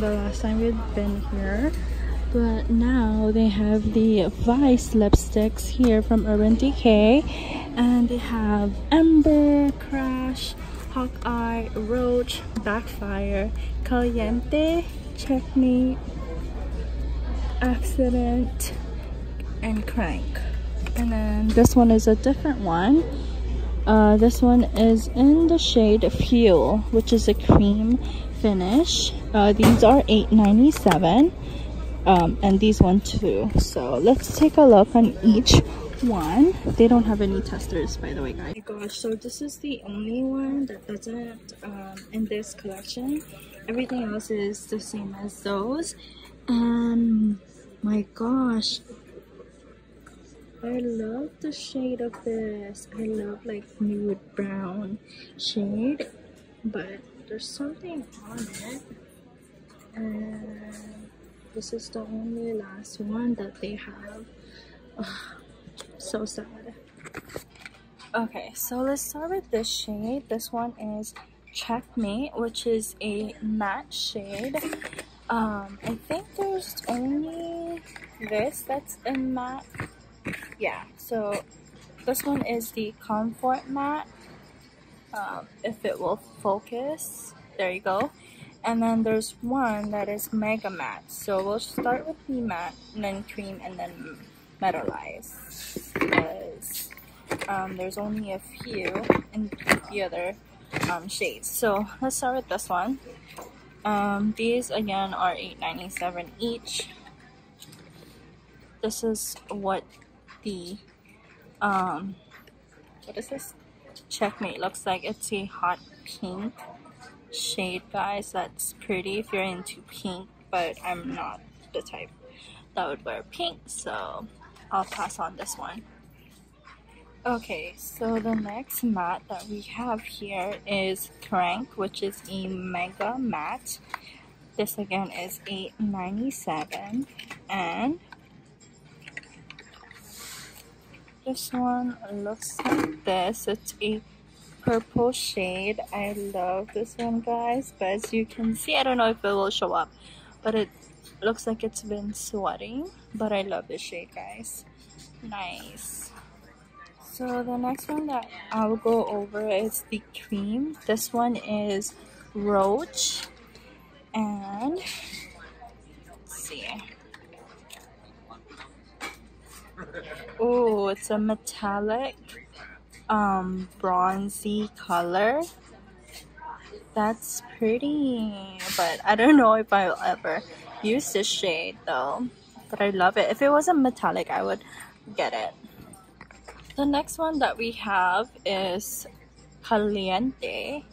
the last time we'd been here. But now they have the Vice lipsticks here from Urban Decay. And they have Ember, Crash, Hawkeye, Roach, Backfire, Caliente, Checkmate, Accident, and Crank. And then this one is a different one. Uh, this one is in the shade Fuel, which is a cream finish. Uh, these are $8.97 um, and these one too. So let's take a look on each one. They don't have any testers by the way guys. Oh my gosh, so this is the only one that doesn't um, in this collection. Everything else is the same as those. And my gosh, I love the shade of this. I love like nude brown shade, but there's something on it. This is the only last one that they have. So sad. Okay, so let's start with this shade. This one is Checkmate, which is a matte shade. Um, I think there's only this that's in matte yeah so this one is the comfort Matte. um, if it will focus there you go and then there's one that is mega matte. So we'll start with the matte and then cream and then metalize because um, there's only a few in the other um, shades. So let's start with this one. Um, these again are 8.97 each. This is what the um what is this? Checkmate looks like. It's a hot pink shade guys that's pretty if you're into pink but i'm not the type that would wear pink so i'll pass on this one. Okay so the next matte that we have here is crank which is a mega matte. This again is 897 and this one looks like this. It's a purple shade. I love this one guys. But as you can see i don't know if it will show up but it looks like it's been sweating. But i love this shade guys. Nice. So the next one that i'll go over is the cream. This one is roach. And let's see. Oh, it's a metallic um bronzy color. That's pretty, but I don't know if I'll ever use this shade though. But I love it. If it wasn't metallic, I would get it. The next one that we have is Caliente.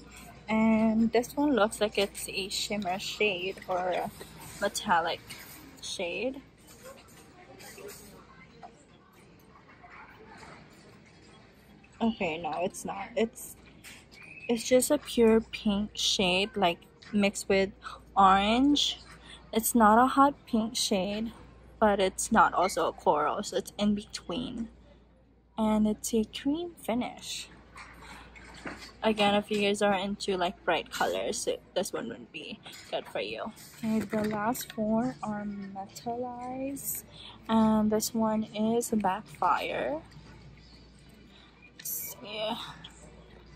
And this one looks like it's a shimmer shade or a metallic shade. Okay, no, it's not. It's it's just a pure pink shade, like mixed with orange. It's not a hot pink shade, but it's not also a coral, so it's in between. And it's a cream finish. Again, if you guys are into like bright colors, it, this one would be good for you. Okay, the last four are metalized, and this one is Backfire yeah.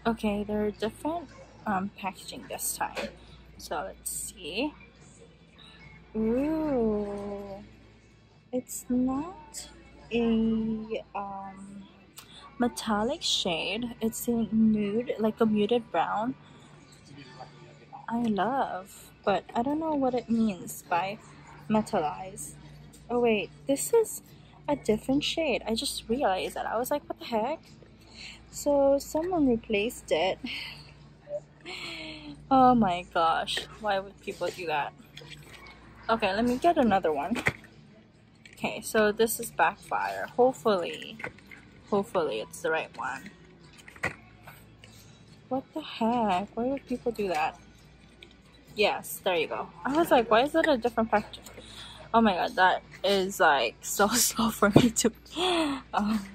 Okay there are different um, packaging this time. So let's see. Ooh. It's not a um, metallic shade. It's a nude like a muted brown. I love but I don't know what it means by metalize. Oh wait. This is a different shade. I just realized that. I was like what the heck so someone replaced it. oh my gosh, why would people do that? Okay, let me get another one. Okay, so this is Backfire. Hopefully, hopefully it's the right one. What the heck? Why would people do that? Yes, there you go. I was like, why is it a different package? Oh my god, that is like so slow for me to um,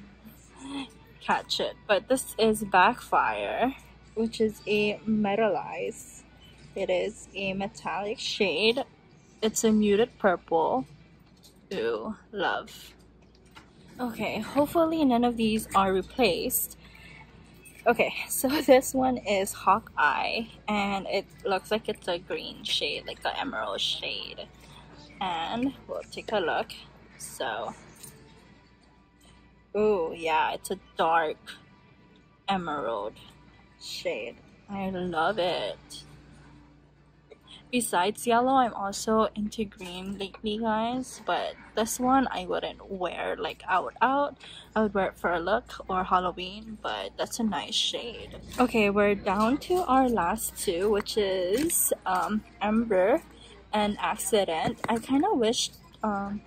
catch it. But this is Backfire, which is a metalized It is a metallic shade. It's a muted purple. Ooh, love. Okay, hopefully none of these are replaced. Okay, so this one is Hawkeye and it looks like it's a green shade, like an emerald shade. And we'll take a look. So, oh yeah, it's a dark emerald shade. I love it. Besides yellow, I'm also into green lately, guys. But this one I wouldn't wear like out out. I would wear it for a look or Halloween, but that's a nice shade. Okay, we're down to our last two, which is um, Ember and Accident. I kind of wish um,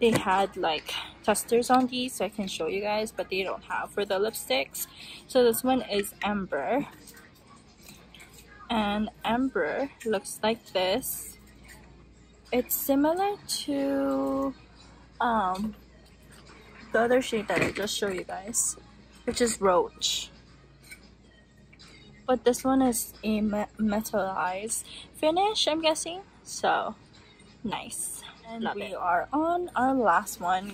they had like testers on these so I can show you guys, but they don't have for the lipsticks. So this one is Ember and Ember looks like this. It's similar to um, the other shade that I just showed you guys, which is Roach. But this one is a metallized finish, I'm guessing. So, nice. And Love we it. are on our last one,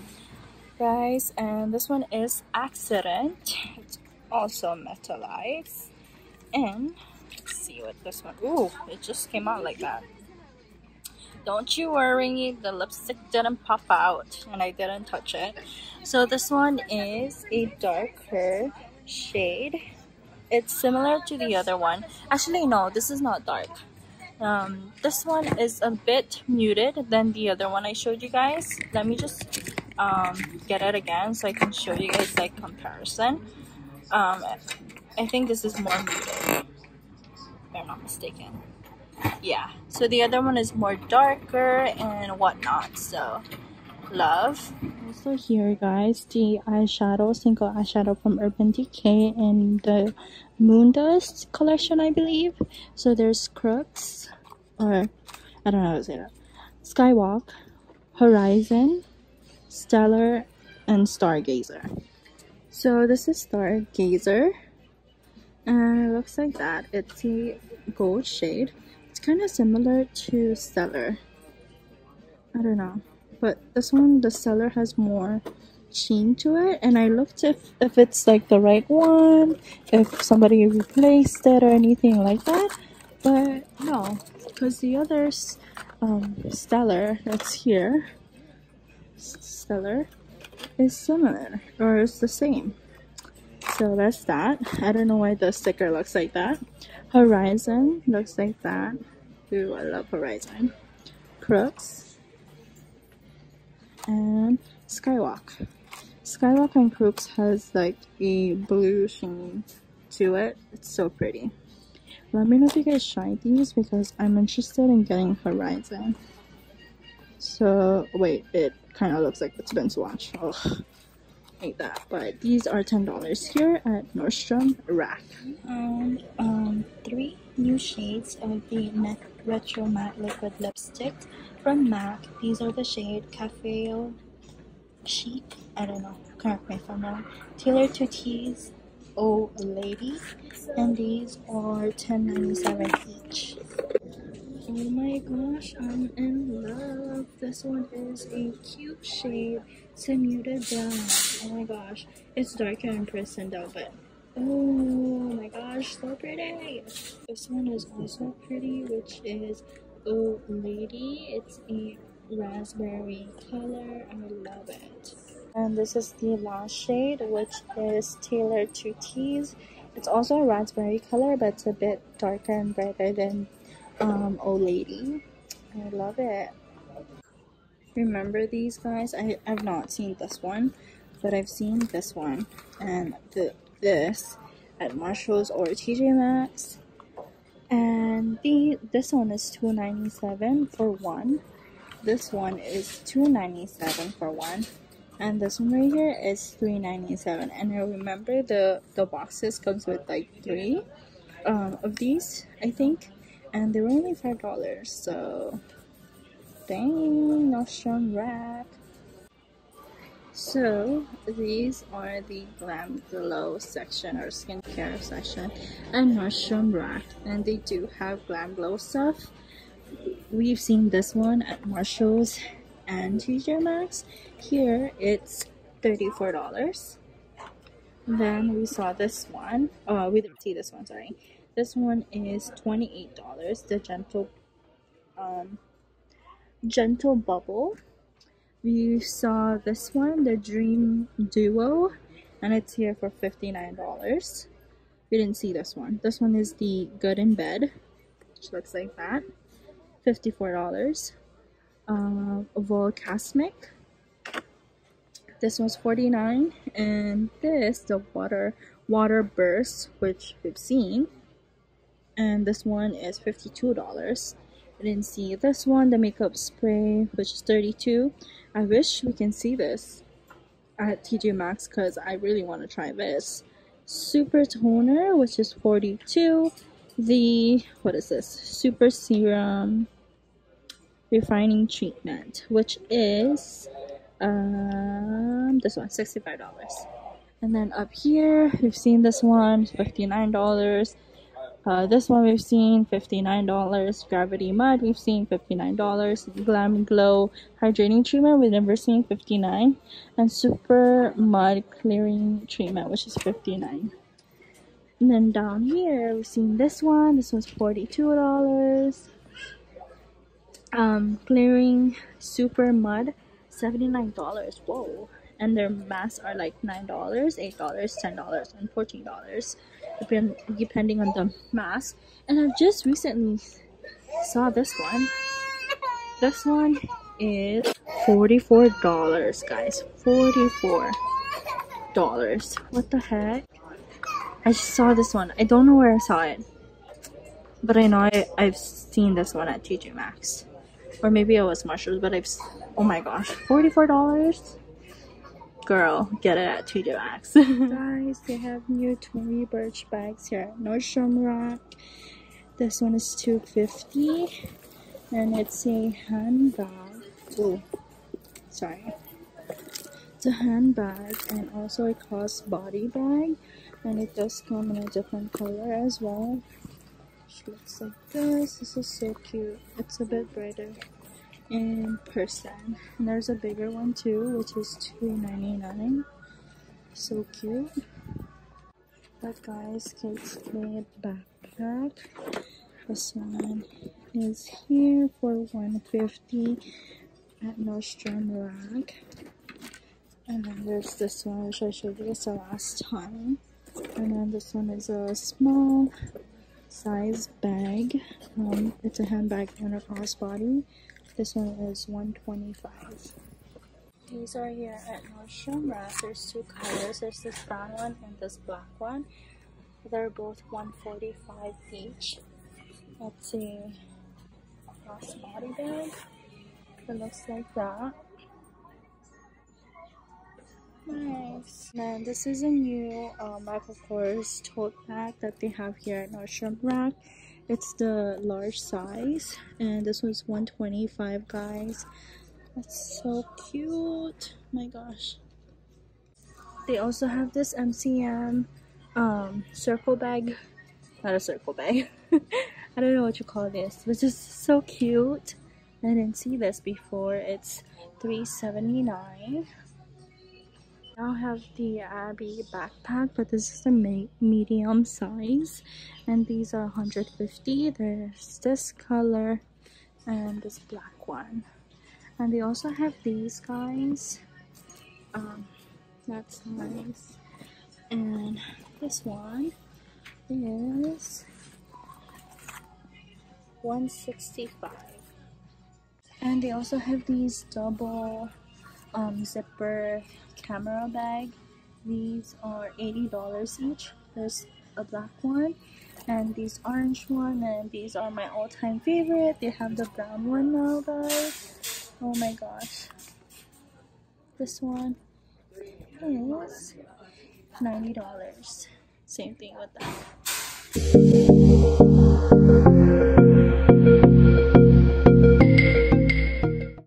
guys. And this one is Accident. It's also metallized. And Let's see what this one. Ooh, it just came out like that. Don't you worry, the lipstick didn't pop out and I didn't touch it. So this one is a darker shade. It's similar to the other one. Actually, no, this is not dark. Um, this one is a bit muted than the other one I showed you guys. Let me just um, get it again so I can show you guys like comparison. Um, I think this is more muted if I'm not mistaken. Yeah, so the other one is more darker and whatnot, so love. Also here guys, the eyeshadow, single eyeshadow from Urban Decay in the Moondust collection I believe. So there's Crooks, or I don't know how to say that. Skywalk, Horizon, Stellar, and Stargazer. So this is Stargazer and it looks like that it's a gold shade it's kind of similar to stellar i don't know but this one the stellar has more sheen to it. And i looked if if it's like the right one if somebody replaced it or anything like that. But no because the others um stellar that's here stellar is similar or it's the same. So that's that. I don't know why the sticker looks like that. Horizon looks like that. Ooh, i love horizon. Crooks and skywalk. Skywalk and crooks has like a blue sheen to it. It's so pretty. Let me know if you guys try these because i'm interested in getting horizon. So wait it kind of looks like it's been swatched. Ugh. Like that. But these are ten dollars here at Nordstrom Rack. And um three new shades of the retro matte liquid lipstick from MAC these are the shade Cafeo chic I don't know correct me if I'm wrong tailored to tease oh lady and these are $10.97 each Oh my gosh, I'm in love. This one is a cute shade. A muted brown. Oh my gosh. It's darker in person though, but oh my gosh, so pretty. This one is also pretty, which is Oh Lady. It's a raspberry color. I love it. And this is the last shade, which is tailored to tease. It's also a raspberry color, but it's a bit darker and brighter than um, old lady. I love it. Remember these guys? I, I've not seen this one, but I've seen this one and the this at Marshalls or TJ Maxx. And the this one is two ninety seven for one. This one is two ninety seven for one. And this one right here is three ninety seven. And I remember the the boxes comes with like three um, of these, I think and they were only five dollars so dang Nordstrom rack So these are the Glam Glow section or skincare section and Nordstrom Rack and they do have Glam Glow stuff. We've seen this one at Marshall's and TJ Maxx. Here it's $34. Then we saw this one. Oh, we didn't see this one, sorry. This one is $28. The Gentle um Gentle Bubble we saw this one the dream duo and it's here for $59 we didn't see this one. This one is the good in bed which looks like that. $54 uh volcasmic. This was 49 and this the water water burst which we've seen. And this one is $52 I didn't see this one the makeup spray which is 32 I wish we can see this at TJ Maxx because I really want to try this. Super Toner, which is 42. The, what is this? Super Serum Refining Treatment, which is, um, this one, $65. And then up here, we've seen this one, $59. Uh, this one we've seen $59. Gravity Mud we've seen $59. Glam Glow Hydrating Treatment we've never seen $59. And Super Mud Clearing Treatment which is 59 And then down here we've seen this one. This one's $42. Um, Clearing Super Mud $79. Whoa and their masks are like $9, $8, $10, and $14 depend depending on the mask. And I just recently saw this one. This one is $44 guys. $44. What the heck? I just saw this one. I don't know where I saw it. But I know I, I've seen this one at TJ Maxx. Or maybe it was Marshalls, but I've... Oh my gosh. $44? Girl get it at TJ Maxx. Guys, they have new Tory Burch bags here at Nordstrom Rack. This one is 250 and it's a handbag. Oh, sorry. It's a handbag and also a cross body bag and it does come in a different color as well. Looks like this. This is so cute. It's a bit brighter in person. And there's a bigger one too, which is $2.99. So cute. But guys, Kate's Spade backpack. This one is here for 150 at Nordstrom Rack. And then there's this one, which I showed you guys the last time. And then this one is a small size bag. Um, it's a handbag and a crossbody. This one is 125 These are here at Nordstrom Rack. There's two colors. There's this brown one and this black one. They're both 145 each. Let's see. crossbody bag. It looks like that. Nice. And this is a new uh, Michael Kors tote bag that they have here at Nordstrom Rack it's the large size and this was 125 guys. That's so cute. My gosh. They also have this mcm um circle bag. Not a circle bag. I don't know what you call this but it's so cute. I didn't see this before. It's 379 now have the Abby backpack, but this is a medium size, and these are 150. There's this color and this black one, and they also have these guys. Um, that's nice, and this one is 165 and they also have these double zipper camera bag. These are $80 each. There's a black one and these orange one and these are my all-time favorite. They have the brown one now guys. Oh my gosh. This one is $90. Same thing with that.